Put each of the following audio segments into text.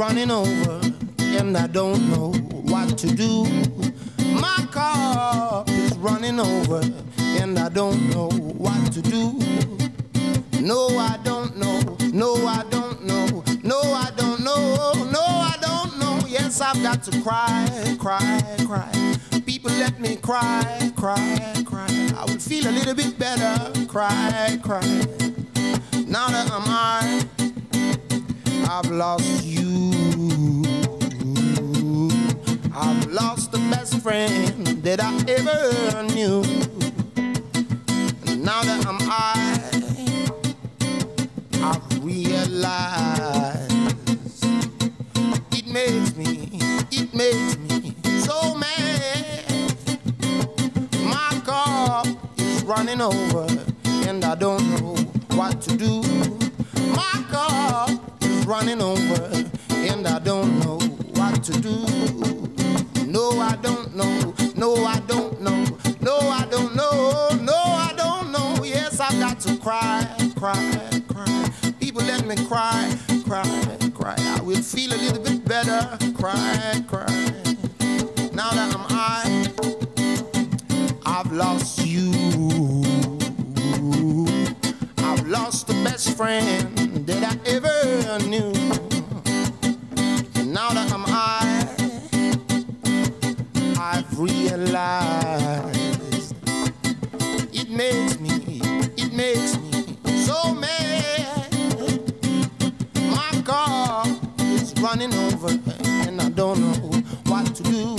running over, and I don't know what to do. My car is running over, and I don't know what to do. No, I don't know. No, I don't know. No, I don't know. No, I don't know. Yes, I've got to cry, cry, cry. People let me cry, cry, cry. I would feel a little bit better. Cry, cry. Now that I'm high, I've lost you. Best friend that I ever knew. Now that I'm high, I've realized it makes me, it makes me so mad. My car is running over, and I don't know what to do. My car is running over, cry, cry, cry. I will feel a little bit better. Cry, cry. Now that I'm high, I've lost you. I've lost the best friend that I ever knew. And now that I'm high, I've realized it makes me, running over, and I don't know what to do.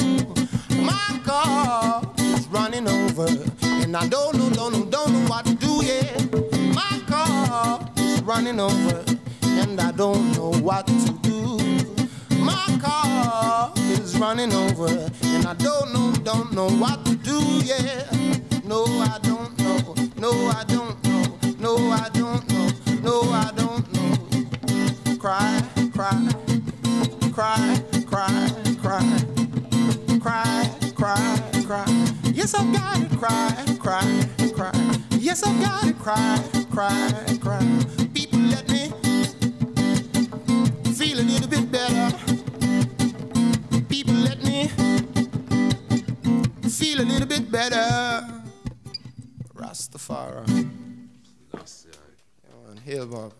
My car is running over, and I don't know, don't know, don't know what to do. Yeah, my car is running over, and I don't know what to do. My car is running over, and I don't know, don't know what to do. Yeah, no, I don't know, no, I don't know, no, I don't know, no, I don't know. Cry, cry, cry, cry, cry, cry, cry, cry. Yes, I've got to cry, cry, cry. Yes, I've got to cry, cry, cry. People let me feel a little bit better. People let me feel a little bit better. Rastafari. Man, Bob.